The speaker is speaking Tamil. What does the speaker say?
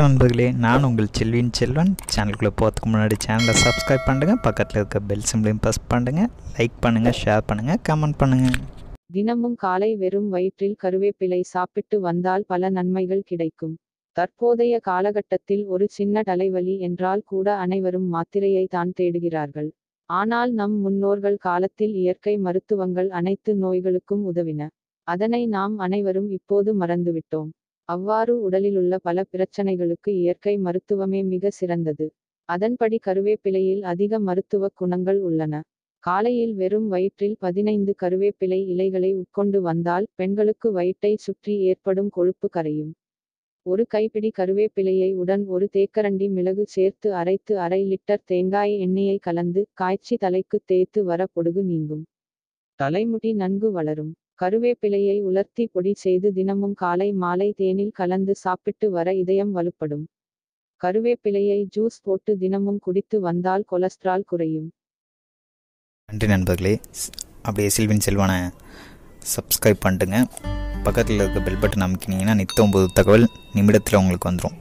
வணக்கம் நண்பர்களே நான் உங்கள் செல்வின் செல்வன். சேனலுக்குள்ளே போகிறதுக்கு முன்னாடி சேனலை சப்ஸ்கிரைப் பண்ணுங்கள் பக்கத்தில் இருக்க பெல் சிம்லையும் ப்ரெஸ் பண்ணுங்கள் லைக் பண்ணுங்கள் ஷேர் பண்ணுங்கள் கமெண்ட் பண்ணுங்கள் தினமும் காலை வெறும் வயிற்றில் கருவேப்பிலை சாப்பிட்டு வந்தால் பல நன்மைகள் கிடைக்கும். தற்போதைய காலகட்டத்தில் ஒரு சின்ன தலைவலி என்றால் கூட அனைவரும் மாத்திரையை தான் தேடுகிறார்கள். ஆனால் நம் முன்னோர்கள் காலத்தில் இயற்கை மருத்துவங்கள் அனைத்து நோய்களுக்கும் உதவின. அதனை நாம் அனைவரும் இப்போது மறந்துவிட்டோம். அவ்வாறு உடலிலுள்ள பல பிரச்சனைகளுக்கு இயற்கை மருத்துவமே மிக சிறந்தது. அதன்படி கருவேப்பிலையில் அதிக மருத்துவ குணங்கள் உள்ளன. காலையில் வெறும் வயிற்றில் பதினைந்து கருவேப்பிலை இலைகளை உட்கொண்டு வந்தால் பெண்களுக்கு வயிற்றை சுற்றி ஏற்படும் கொழுப்பு கரையும். ஒரு கைப்பிடி கருவேப்பிலையை உடன் ஒரு தேக்கரண்டி மிளகு சேர்த்து அரைத்து அரை லிட்டர் தேங்காய் எண்ணெயை கலந்து காய்ச்சி தலைக்கு தேய்த்து வர பொடுகு நீங்கும். தலைமுடி நன்கு வளரும். கருவேப்பிலையை உலர்த்தி பொடி செய்து தினமும் காலை மாலை தேனில் கலந்து சாப்பிட்டு வர இதயம் வலுப்படும். கருவேப்பிலையை ஜூஸ் போட்டு தினமும் குடித்து வந்தால் கொலஸ்ட்ரால் குறையும். நன்றி நண்பர்களே. அப்படியே செல்வின் செல்வனை சப்ஸ்கிரைப் பண்ணிட்டுங்க பக்கத்தில் இருக்க பெல் பட்டன் அமைக்கினீங்கன்னா நித்தம் புது தகவல் நிமிடத்தில் உங்களுக்கு வந்துடும்